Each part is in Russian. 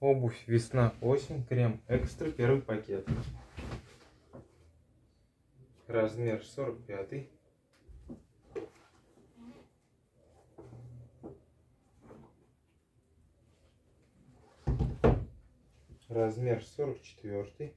Обувь весна-осень, крем экстра, первый пакет. Размер 45. Размер 44.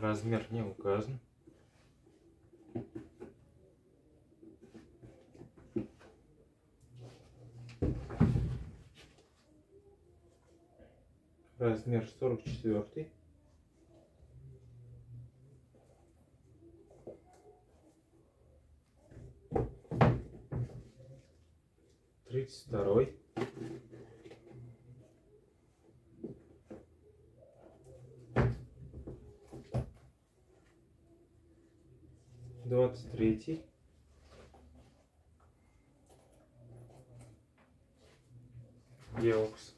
Размер не указан. Размер 44. Тридцать второй. Двадцать третий. Геокс.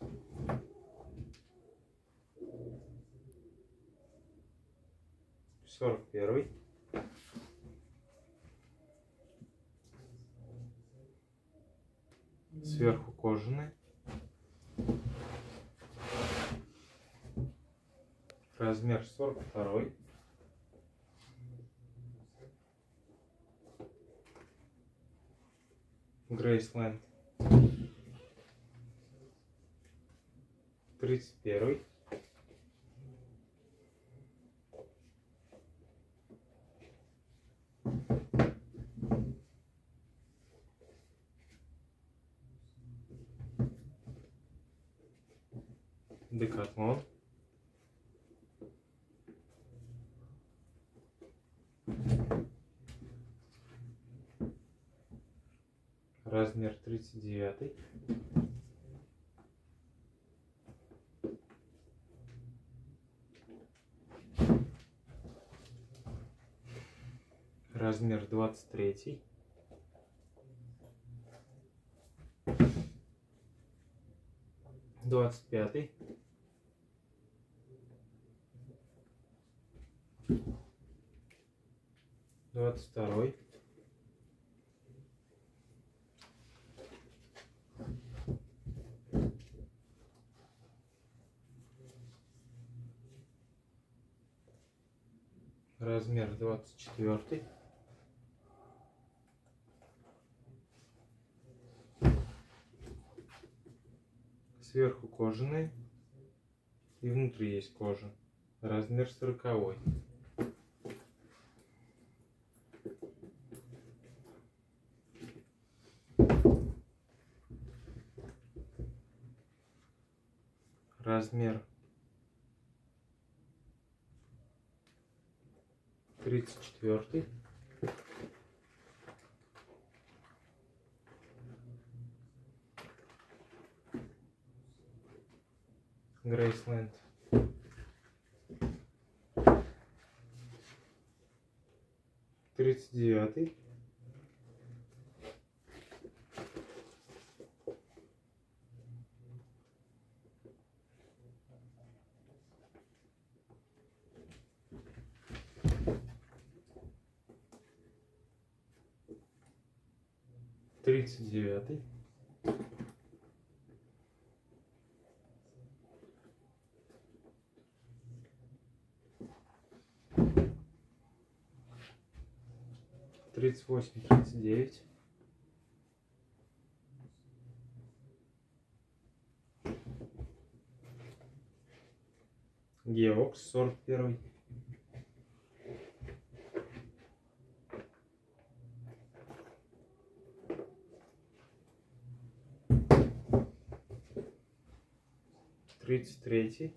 Сорок первый. Сверху кожаный. Размер сорок второй. Грейсленд. Тридцать первый. Декатлон. Размер тридцать девятый. Размер двадцать третий. Двадцать пятый. Двадцать второй. Размер двадцать четвертый. Сверху кожаный и внутри есть кожа. Размер сороковой. Размер тридцать четвертый. Грейсленд. Тридцать девятый. Тридцать девятый. Тридцать восемь, тридцать девять. Геокс сорок первый. Тридцать третий